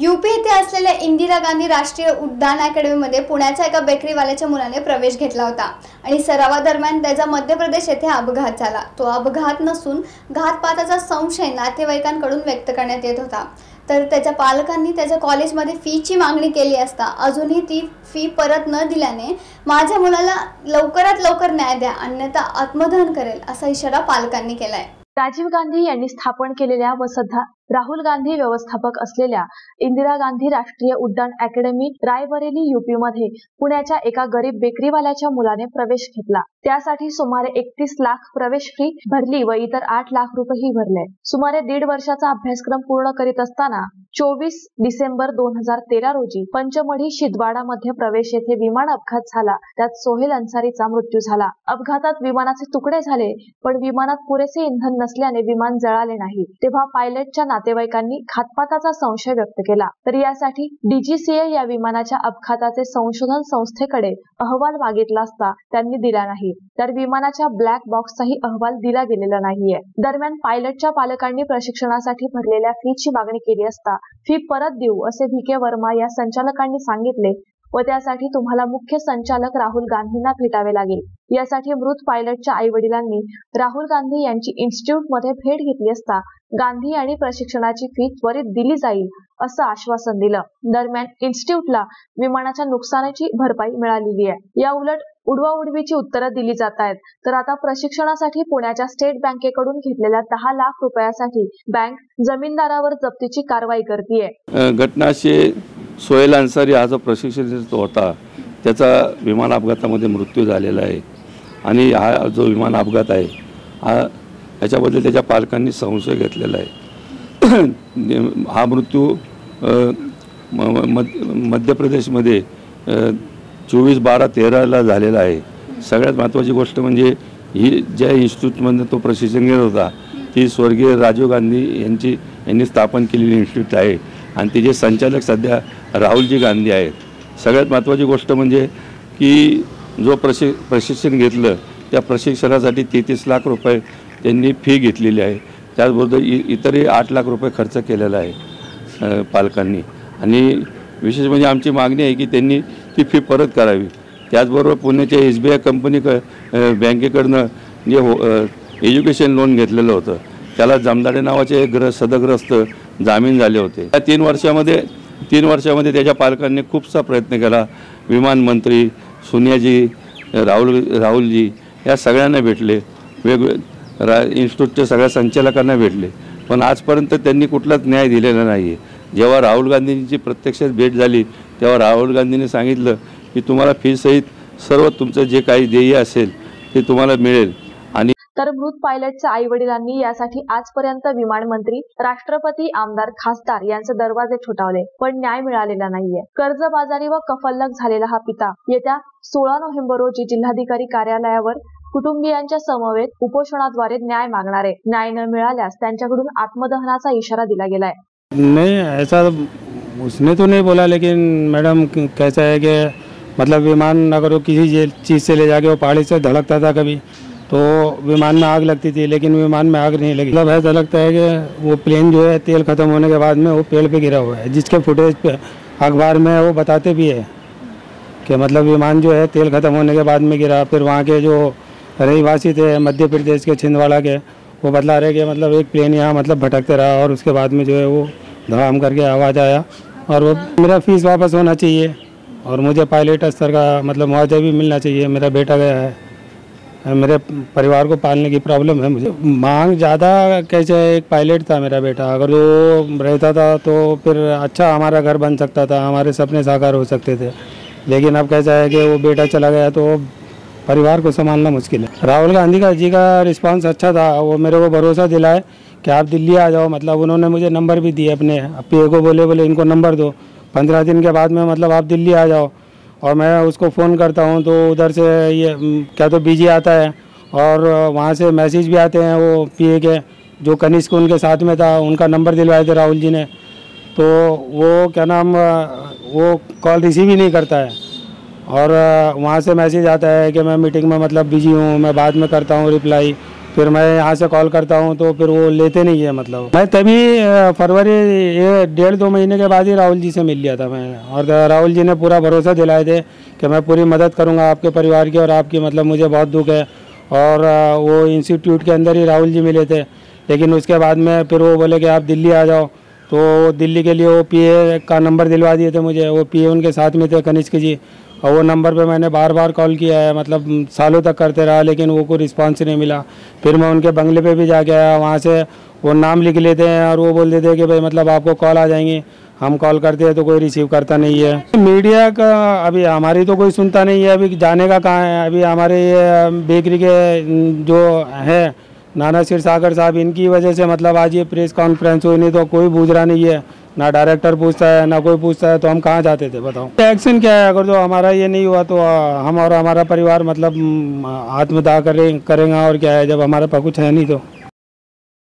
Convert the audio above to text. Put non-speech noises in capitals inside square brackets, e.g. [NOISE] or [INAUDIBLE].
UP येथे असलेल्या इंदिरा गांधी राष्ट्रीय उड्डाण अकॅडमीमध्ये पुण्याच्या एका बेकरीवाल्याच्या मुलाने प्रवेश घेतला होता. आणि सरावादरम्यान त्याचा मध्य प्रदेश येथे अपघात झाला. तो अपघात नसून घातपाताचा संशय नातेवाईकांकडून व्यक्त करण्यात येत होता. तर त्याच्या पालकांनी त्याच्या कॉलेजमध्ये फीची मागणी केली असता अजूनही ती फी परत न दिल्याने माझ्या मुलाला लवकरात लवकर न्याय द्या अन्यथा आत्मदहन करेल असा इशारा पालकांनी केलाय. राजीव गांधी यांनी स्थापन केलेल्या व सध्या राहुल गांधी व्यवस्थापक असलेल्या इंदिरा गांधी राष्ट्रीय उड्डाण अकॅडमी रायबरेली युपी मध्ये पुण्याच्या एका गरीब बेकरीवाल्याच्या मुलाने प्रवेश घेतला. त्यासाठी सुमारे एकतीस लाख प्रवेश फी भरली व इतर आठ लाख रुपयेही भरले. सुमारे दीड वर्षाचा अभ्यासक्रम पूर्ण करीत असताना चोवीस डिसेंबर दोन हजार तेरा रोजी पंचमढी शिदवाडा मध्ये प्रवेश येथे विमान अपघात झाला. त्यात सोहेल अन्सारीचा मृत्यू झाला. अपघातात विमानाचे तुकडे झाले पण विमानात पुरेसे इंधन नसल्याने विमान जळाले नाही. तेव्हा पायलटच्या नातेवाईकांनी घातपाताचा संशय व्यक्त केला. तर यासाठी डीजीसीए या विमानाच्या अपघाताचे संशोधन संस्थेकडे अहवाल मागितला असता त्यांनी दिला नाही. तर विमानाच्या ब्लॅक बॉक्सचाही अहवाल दिला गेलेला नाहीये. दरम्यान पायलटच्या पालकांनी प्रशिक्षणासाठी भरलेल्या फीची मागणी केली असता फी परत देऊ असे व्ही के वर्मा या संचालकांनी सांगितले व त्यासाठी तुम्हाला मुख्य संचालक राहुल गांधींना भेटावे लागेल. यासाठी मृत पायलटच्या आई वडिलांनी राहुल गांधी यांची इन्स्टिट्यूटमध्ये भेट घेतली असता गांधी आणि प्रशिक्षणाची फी त्वरित दिली जाईल असं आश्वासन दिलं. दरम्यान इन्स्टिट्यूटला विमानाच्या नुकसानाची भरपाई मिळालेली आहे. या उलट उडवाउडवीची उत्तरं दिली जात आहेत. तर आता प्रशिक्षणासाठी पुण्याच्या स्टेट बँकेकडून घेतलेल्या दहा लाख रुपयासाठी बँक जमीनदारावर जप्तीची कारवाई करतीये. अ, सोहेल अन्सारी हा जो प्रशिक्षक होता त्याचा विमान अपघातामध्ये मृत्यू झालेला आहे. आणि हा जो विमान अपघात आहे हा याच्याबद्दल त्याच्या पालकांनी संशय घेतलेला आहे. [CLEARS THROAT] हा मृत्यू म- म- मध्य मध्य प्रदेशमध्ये चोवीस बारा तेराला झालेला आहे. सगळ्यात महत्त्वाची गोष्ट म्हणजे ही ज्या इन्स्टिट्यूटमधनं तो प्रशिक्षण घेत होता ती स्वर्गीय राजीव गांधी यांची यांनी स्थापन केलेली इन्स्टिट्यूट आहे. आणि तिचे संचालक सध्या राहुलजी गांधी आहेत सगळ्यात महत्त्वाची गोष्ट म्हणजे की जो प्रशि प्रशिक्षण घेतलं त्या प्रशिक्षणासाठी तेहतीस लाख रुपये त्यांनी फी घेतलेली आहे. त्याचबरोबर इ इतरही आठ लाख रुपये खर्च केलेला आहे पालकांनी. आणि विशेष म्हणजे आमची मागणी आहे की त्यांनी ती फी परत करावी. त्याचबरोबर पुण्याच्या एस बी आय कंपनी क बँकेकडनं जे हो एज्युकेशन लोन घेतलेलं होतं त्याला जमदाडे नावाचे एक ग्र सदग्रस्त जामीन झाले होते. त्या तीन वर्षामध्ये तीन वर्षामध्ये त्याच्या पालकांनी खूपसा प्रयत्न केला. विमान मंत्री सोनियाजी राहुल राहुलजी या सगळ्यांना भेटले. वेगवेगळे रा इन्स्टिट्यूटच्या सगळ्या संचालकांना भेटले. पण आजपर्यंत त्यांनी कुठलाच न्याय दिलेला नाही आहे जेव्हा राहुल गांधींची प्रत्यक्षात भेट झाली तेव्हा राहुल गांधींनी सांगितलं की तुम्हाला फीसहित सर्व तुमचं जे काही ध्येय असेल ते तुम्हाला मिळेल. तर मृत पायलटच्या आई वडिलांनी यासाठी आजपर्यंत विमान मंत्री राष्ट्रपती आमदार खासदार यांचे दरवाजे ठोठावले पण न्याय मिळालेला नाहीये. कर्जबाजारी व कफल्लक झालेला हा पिता येत्या सोळा नोव्हेंबर रोजी जिल्हाधिकारी कार्यालयावर कुटुंबियांच्या समवेत उपोषणाद्वारे न्याय मागणार आहे. न्याय न मिळाल्यास त्यांच्याकडून आत्मदहनाचा इशारा दिला गेलाय. नहीं ऐसा उसने तो नहीं बोला लेकिन मैडम कैसा है कि मतलब विमान अगर वो किसी चीज़ से ले जाके वो पहाड़ी से धड़कता था कभी। तो विमान में आग लगती थी, लेकिन विमान में आग नहीं लगी। मतलब ऐसा लगता है कि वो प्लेन जो है, तेल ख़त्म होने के बाद में वो पेड़ पे गिरा हुआ है, जिसके फुटेज पे अखबार में वो बताते भी है कि मतलब विमान जो है, तेल ख़त्म होने के बाद में गिरा। फिर वहाँ के जो रहीवासी थे, मध्य प्रदेश के, छिंदवाड़ा के, वो बतला रहे कि मतलब एक प्लेन यहाँ मतलब भटकते रहा और उसके बाद में जो है वो धड़ाम करके आवाज़ आया और वो मेरा फ़ीस वापस होना चाहिए और मुझे पायलट स्तर का मतलब मुआवजा भी मिलना चाहिए। मेरा बेटा गया है मेरे परिवार को पालने की प्रॉब्लम है मुझे। मांग ज़्यादा कैसे, एक पायलट था मेरा बेटा। अगर वो रहता था तो फिर अच्छा हमारा घर बन सकता था, हमारे सपने साकार हो सकते थे। लेकिन अब कैसा है कि वो बेटा चला गया तो परिवार को संभालना मुश्किल है। राहुल गांधी का जी का रिस्पांस अच्छा था। वो मेरे को भरोसा दिलाए कि आप दिल्ली आ जाओ। मतलब उन्होंने मुझे नंबर भी दिए अपने। पी को बोले बोले, इनको नंबर दो। पंद्रह दिन के बाद में मतलब आप दिल्ली आ जाओ। और मैं उसको फ़ोन करता हूँ तो उधर से ये क्या तो बिज़ी आता है और वहाँ से मैसेज भी आते हैं वो पी के, जो कनिष्क उनके साथ में था, उनका नंबर दिलवाए थे राहुल जी ने। तो वो, क्या नाम वो कॉल रिसीव ही नहीं करता है। और वहाँ से मैसेज आता है कि मैं मीटिंग में मतलब बिज़ी हूँ, मैं बाद में करता हूँ रिप्लाई। फिर मैं यहाँ से कॉल करता हूँ तो फिर वो लेते नहीं है मतलब। मैं तभी फरवरी, ये डेढ़ दो महीने के बाद ही राहुल जी से मिल लिया था मैं। और राहुल जी ने पूरा भरोसा दिलाए थे कि मैं पूरी मदद करूँगा आपके परिवार की और आपकी मतलब मुझे बहुत दुख है। और वो इंस्टीट्यूट के अंदर ही राहुल जी मिले थे। लेकिन उसके बाद में फिर वो बोले कि आप दिल्ली आ जाओ। तो दिल्ली के लिए वो पीए का नंबर दिलवा दिए थे मुझे। वो पीए उनके साथ में थे कनिष्क जी। और वो नंबर पे मैंने बार बार कॉल किया है मतलब सालों तक करते रहा, लेकिन वो कोई रिस्पांस नहीं मिला। फिर मैं उनके बंगले पे भी जाके आया, वहाँ से वो नाम लिख लेते हैं और वो बोल देते हैं कि भाई मतलब आपको कॉल आ जाएँगी, हम कॉल करते हैं तो कोई रिसीव करता नहीं है। मीडिया का अभी हमारी तो कोई सुनता नहीं है, अभी जाने का कहाँ है? अभी हमारे ये बेकरी के जो है, नाना सिर सागर साहब, इनकी वजह से मतलब आज ये प्रेस कॉन्फ्रेंस हुई, नहीं तो कोई बूझ रहा नहीं है। ना डायरेक्टर पूछता है ना कोई पूछता है तो हम कहाँ जाते थे बताओ। एक्शन क्या है? अगर जो हमारा ये नहीं हुआ तो हम और हमारा परिवार मतलब म, आत्मदाह करें करेंगे और क्या है जब हमारे पास कुछ है नहीं तो।